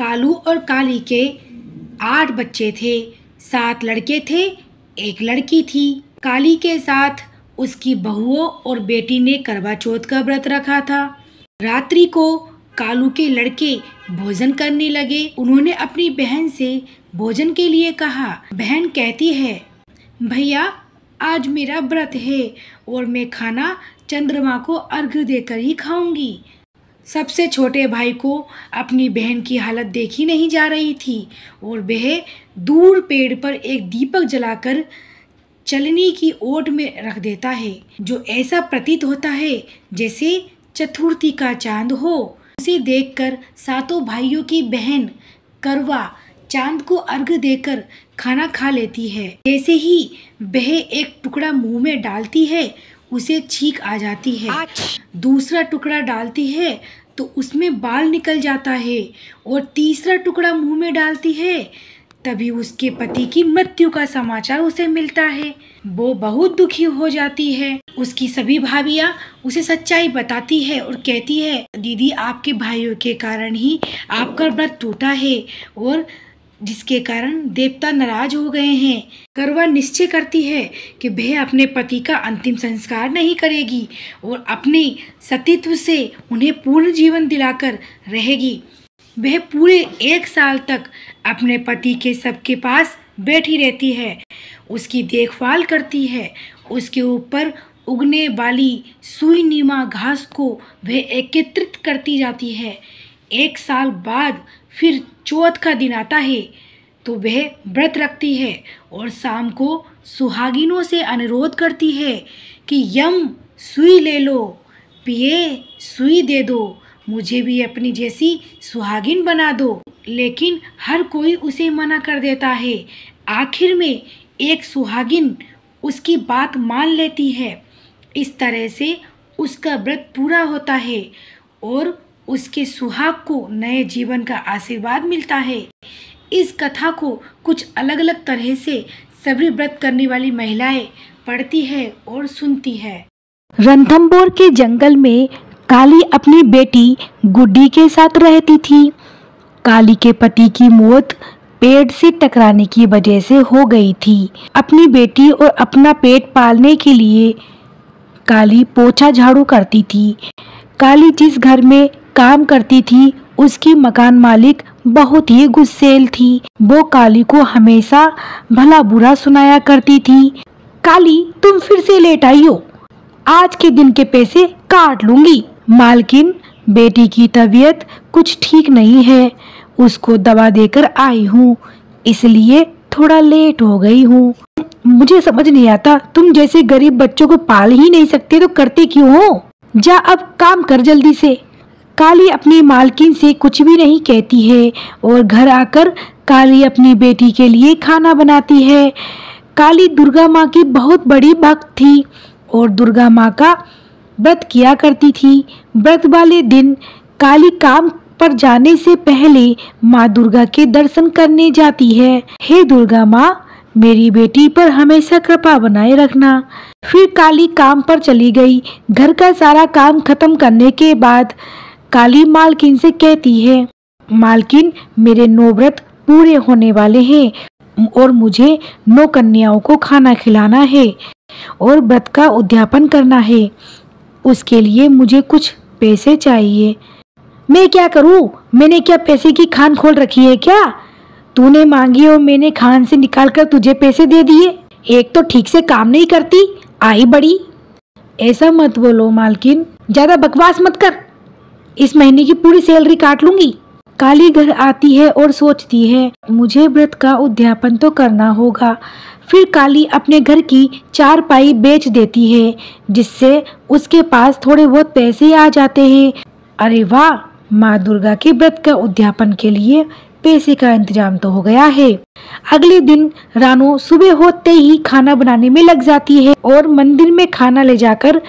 कालू और काली के आठ बच्चे थे। सात लड़के थे, एक लड़की थी। काली के साथ उसकी बहुओं और बेटी ने करवा चौथ का व्रत रखा था। रात्रि को कालू के लड़के भोजन करने लगे। उन्होंने अपनी बहन से भोजन के लिए कहा, बहन कहती है, भैया, आज मेरा व्रत है और मैं खाना चंद्रमा को अर्घ देकर ही खाऊँगी। सबसे छोटे भाई को अपनी बहन की हालत देखी नहीं जा रही थी और वह दूर पेड़ पर एक दीपक जलाकर चलनी की ओट में रख देता है, जो ऐसा प्रतीत होता है जैसे चतुर्थी का चाँद हो। उसे देखकर सातों भाइयों की बहन करवा चाँद को अर्घ देकर खाना खा लेती है। जैसे ही वह एक टुकड़ा मुँह में डालती है उसे छींक आ जाती है। दूसरा टुकड़ा डालती है तो उसमें बाल निकल जाता है और तीसरा टुकड़ा मुँह में डालती है तभी उसके पति की मृत्यु का समाचार उसे मिलता है। वो बहुत दुखी हो जाती है। उसकी सभी भाभियाँ उसे सच्चाई बताती है और कहती है दीदी आपके भाइयों के कारण ही आपका व्रत टूटा है और जिसके कारण देवता नाराज़ हो गए हैं। करवा निश्चय करती है कि वह अपने पति का अंतिम संस्कार नहीं करेगी और अपने सतीत्व से उन्हें पूर्ण जीवन दिलाकर रहेगी। वह पूरे एक साल तक अपने पति के सबके पास बैठी रहती है। उसकी देखभाल करती है। उसके ऊपर उगने वाली सुई नीमा घास को वह एकत्रित करती जाती है। एक साल बाद फिर चौथ का दिन आता है तो वह व्रत रखती है और शाम को सुहागिनों से अनुरोध करती है कि, यम, सुई ले लो, पिए, सुई दे दो, मुझे भी अपनी जैसी सुहागिन बना दो। लेकिन हर कोई उसे मना कर देता है। आखिर में एक सुहागिन उसकी बात मान लेती है। इस तरह से उसका व्रत पूरा होता है और उसके सुहाग को नए जीवन का आशीर्वाद मिलता है। इस कथा को कुछ अलग अलग तरह से सभी व्रत करने वाली महिलाएँ पढ़ती है और सुनती है। रणथम्बोर के जंगल में काली अपनी बेटी गुड्डी के साथ रहती थी। काली के पति की मौत पेड़ से टकराने की वजह से हो गई थी। अपनी बेटी और अपना पेट पालने के लिए काली पोछा झाड़ू करती थी। काली जिस घर में काम करती थी, उसकी मकान मालिक बहुत ही गुस्सेल थी। वो काली को हमेशा भला बुरा सुनाया करती थी। काली, तुम फिर से लेट आई हो। आज के दिन के पैसे काट लूँगी। मालकिन, बेटी की तबीयत कुछ ठीक नहीं है। उसको दवा देकर आई हूँ। इसलिए थोड़ा लेट हो गई हूँ। मुझे समझ नहीं आता, तुम जैसे गरीब बच्चों को पाल ही नहीं सकते तो करते क्यों हो? जा अब काम कर जल्दी से। काली अपनी मालकिन से कुछ भी नहीं कहती है और घर आकर काली अपनी बेटी के लिए खाना बनाती है। काली दुर्गा माँ की बहुत बड़ी भक्त थी और दुर्गा माँ का व्रत किया करती थी। व्रत वाले दिन काली काम पर जाने से पहले माँ दुर्गा के दर्शन करने जाती है। हे दुर्गा माँ, मेरी बेटी पर हमेशा कृपा बनाए रखना। फिर काली काम पर चली गई। घर का सारा काम खत्म करने के बाद काली मालकिन से कहती है, मालकिन, मेरे नौ व्रत पूरे होने वाले हैं और मुझे नौ कन्याओं को खाना खिलाना है और व्रत का उद्यापन करना है। उसके लिए मुझे कुछ पैसे चाहिए। मैं क्या करूँ? मैंने क्या पैसे की खान खोल रखी है क्या? तूने मांगी और मैंने खान से निकाल कर तुझे पैसे दे दिए। एक तो ठीक से काम नहीं करती आई बड़ी। ऐसा मत बोलो मालकिन, ज़्यादा बकवास मत कर। इस महीने की पूरी सैलरी काट लूँगी। काली घर आती है और सोचती है, मुझे व्रत का उद्यापन तो करना होगा। फिर काली अपने घर की चार पाई बेच देती है, जिससे उसके पास थोड़े बहुत पैसे आ जाते हैं। अरे वाह! माँ दुर्गा के व्रत का उद्यापन के लिए पैसे का इंतज़ाम तो हो गया है। अगले दिन रानो सुबह होते ही खाना बनाने में लग जाती है और मंदिर में खाना ले जाकर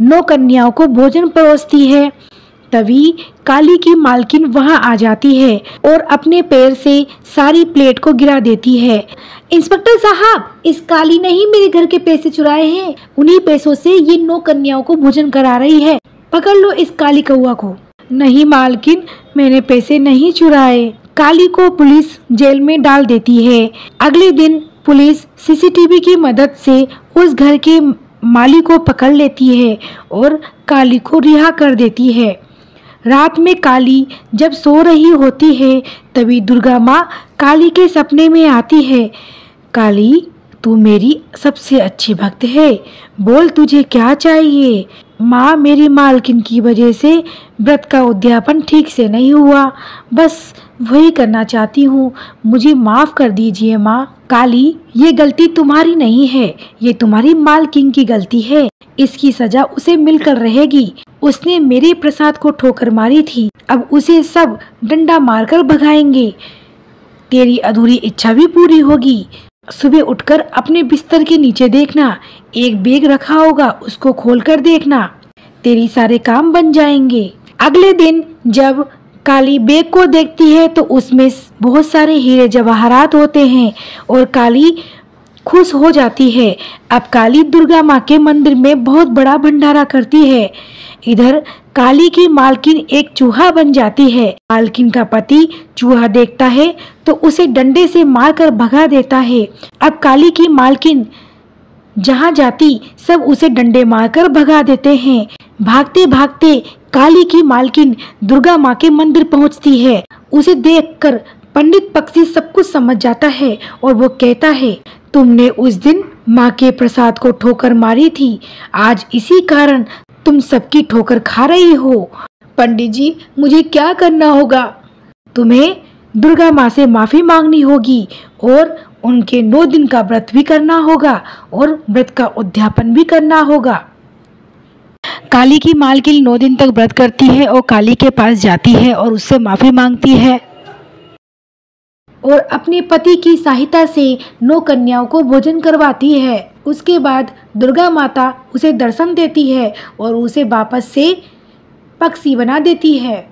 नौ कन्याओं को भोजन परोसती है। तभी काली की मालकिन वहाँ आ जाती है और अपने पैर से सारी प्लेट को गिरा देती है। इंस्पेक्टर साहब, इस काली ने ही मेरे घर के पैसे चुराए हैं। उन्हीं पैसों से ये नौ कन्याओं को भोजन करा रही है। पकड़ लो इस काली कौआ को। नहीं मालकिन, मैंने पैसे नहीं चुराए। काली को पुलिस जेल में डाल देती है। अगले दिन पुलिस सीसीटीवी की मदद से उस घर के माली को पकड़ लेती है और काली को रिहा कर देती है। रात में काली जब सो रही होती है, तभी दुर्गा माँ काली के सपने में आती है। काली, तू मेरी सबसे अच्छी भक्त है, बोल तुझे क्या चाहिए? माँ मेरी मालकिन की वजह से व्रत का उद्यापन ठीक से नहीं हुआ। बस वही करना चाहती हूँ। मुझे माफ़ कर दीजिए माँ। काली, ये गलती तुम्हारी नहीं है, ये तुम्हारी मालकिन की गलती है। इसकी सजा उसे मिलकर रहेगी। उसने मेरे प्रसाद को ठोकर मारी थी। अब उसे सब डंडा मारकर भगाएँगे। तेरी अधूरी इच्छा भी पूरी होगी। सुबह उठकर अपने बिस्तर के नीचे देखना। एक बेग रखा होगा, उसको खोलकर देखना। तेरी सारे काम बन जाएँगे। अगले दिन जब काली बेग को देखती है तो उसमें बहुत सारे हीरे जवाहरात होते हैं और काली खुश हो जाती है। अब काली दुर्गा माँ के मंदिर में बहुत बड़ा भंडारा करती है। इधर काली की मालकिन एक चूहा बन जाती है। मालकिन का पति चूहा देखता है तो उसे डंडे से मारकर भगा देता है। अब काली की मालकिन जहाँ जाती, सब उसे डंडे मारकर भगा देते हैं। भागते भागते काली की मालकिन दुर्गा माँ के मंदिर पहुँचती है। उसे देखकर पंडित पक्षी सब कुछ समझ जाता है और वो कहता है तुमने उस दिन माँ के प्रसाद को ठोकर मारी थी। आज इसी कारण तुम सबकी ठोकर खा रही हो। पंडित जी, मुझे क्या करना होगा? तुम्हें दुर्गा माँ से माफ़ी मांगनी होगी और उनके नौ दिन का व्रत भी करना होगा और व्रत का उद्यापन भी करना होगा। काली की मालकिन नौ दिन तक व्रत करती है और काली के पास जाती है और उससे माफ़ी मांगती है। और अपने पति की सहायता से नौ कन्याओं को भोजन करवाती है। उसके बाद दुर्गा माता उसे दर्शन देती है और उसे वापस से पक्षी बना देती है।